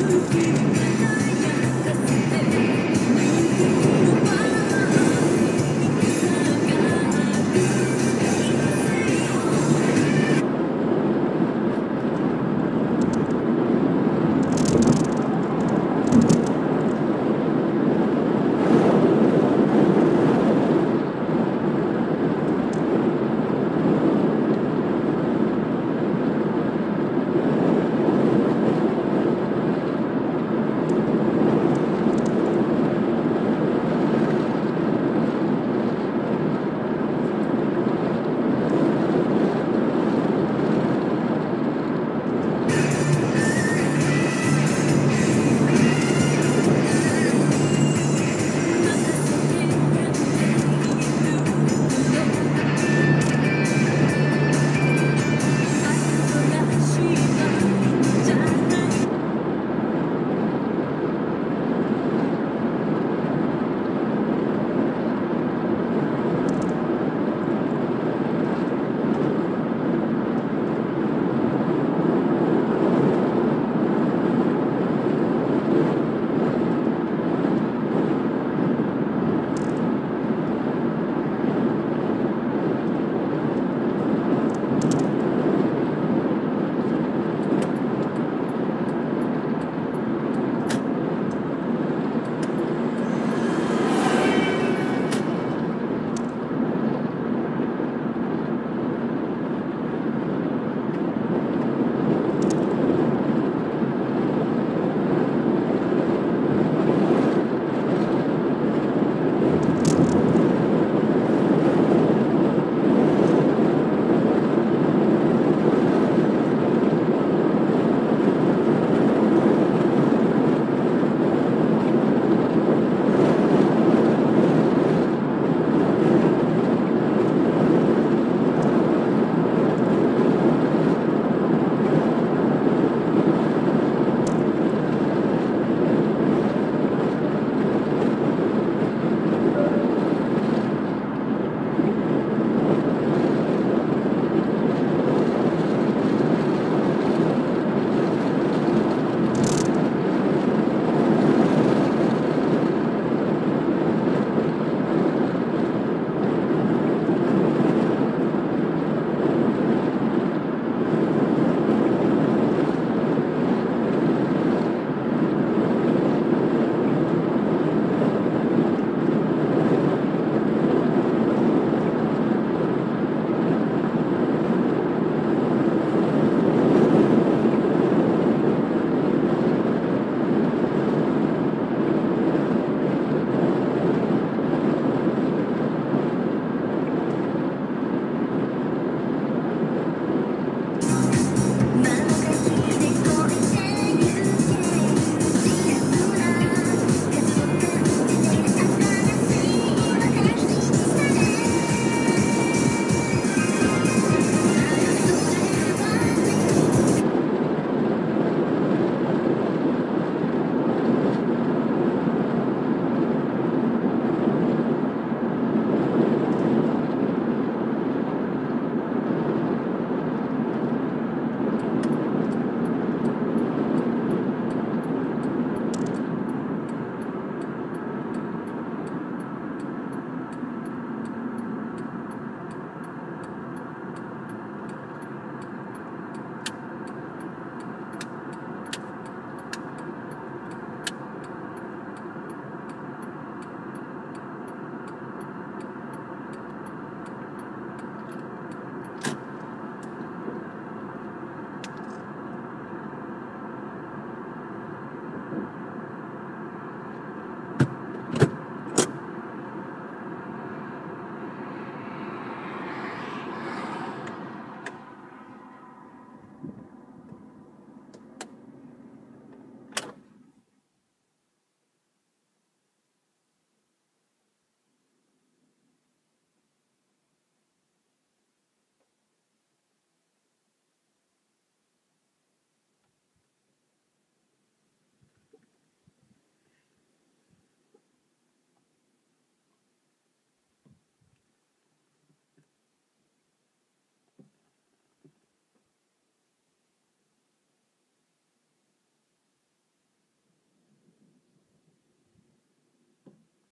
you feel?